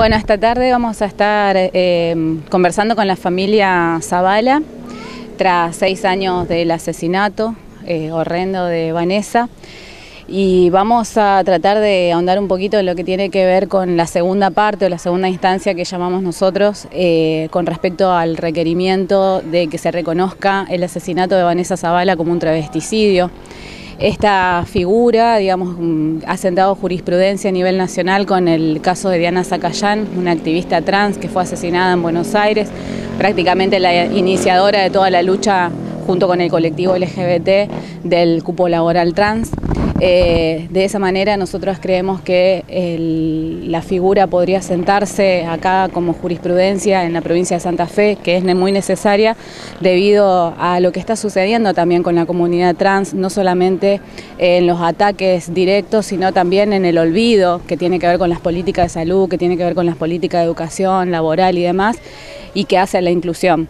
Bueno, esta tarde vamos a estar eh, conversando con la familia Zavala tras seis años del asesinato eh, horrendo de Vanessa y vamos a tratar de ahondar un poquito en lo que tiene que ver con la segunda parte o la segunda instancia que llamamos nosotros eh, con respecto al requerimiento de que se reconozca el asesinato de Vanessa Zavala como un travesticidio. Esta figura, digamos, mm, ha sentado jurisprudencia a nivel nacional con el caso de Diana Zacayán, una activista trans que fue asesinada en Buenos Aires, prácticamente la iniciadora de toda la lucha junto con el colectivo LGBT del cupo laboral trans. Eh, de esa manera nosotros creemos que la figura podría sentarse acá como jurisprudencia en la provincia de Santa Fe, que es muy necesaria debido a lo que está sucediendo también con la comunidad trans, no solamente en los ataques directos, sino también en el olvido que tiene que ver con las políticas de salud, que tiene que ver con las políticas de educación, laboral y demás, y que hace la inclusión.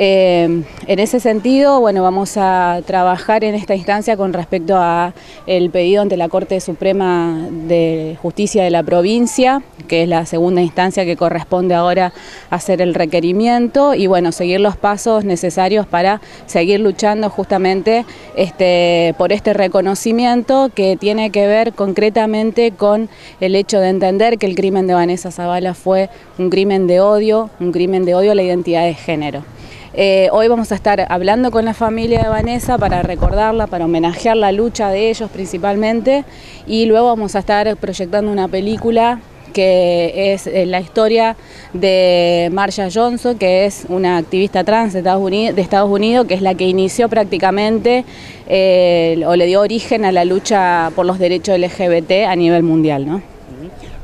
Eh, en ese sentido, bueno, vamos a trabajar en esta instancia con respecto a el pedido ante la Corte Suprema de Justicia de la provincia, que es la segunda instancia que corresponde ahora hacer el requerimiento y bueno, seguir los pasos necesarios para seguir luchando justamente este, por este reconocimiento que tiene que ver concretamente con el hecho de entender que el crimen de Vanessa Zavala fue un crimen de odio, un crimen de odio a la identidad de género. Eh, hoy vamos a estar hablando con la familia de Vanessa para recordarla, para homenajear la lucha de ellos principalmente y luego vamos a estar proyectando una película que es eh, la historia de Marcia Johnson, que es una activista trans de Estados Unidos, que es la que inició prácticamente eh, o le dio origen a la lucha por los derechos LGBT a nivel mundial. ¿no?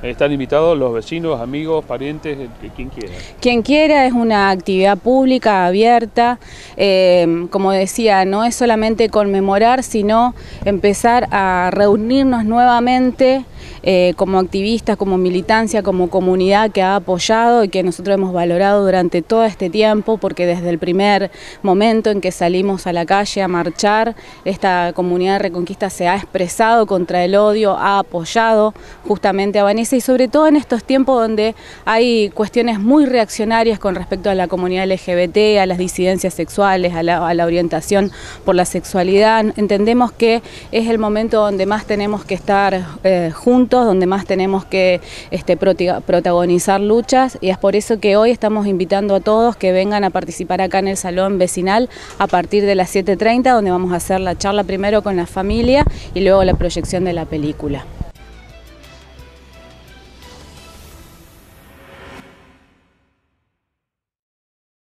Están invitados los vecinos, amigos, parientes, quien quiera. Quien quiera es una actividad pública, abierta. Eh, como decía, no es solamente conmemorar, sino empezar a reunirnos nuevamente eh, como activistas, como militancia, como comunidad que ha apoyado y que nosotros hemos valorado durante todo este tiempo, porque desde el primer momento en que salimos a la calle a marchar, esta comunidad de Reconquista se ha expresado contra el odio, ha apoyado justamente a Vanessa y sobre todo en estos tiempos donde hay cuestiones muy reaccionarias con respecto a la comunidad LGBT, a las disidencias sexuales, a la, orientación por la sexualidad, entendemos que es el momento donde más tenemos que estar eh, juntos donde más tenemos que este, protagonizar luchas y es por eso que hoy estamos invitando a todos que vengan a participar acá en el salón vecinal a partir de las 7.30 donde vamos a hacer la charla primero con la familia y luego la proyección de la película.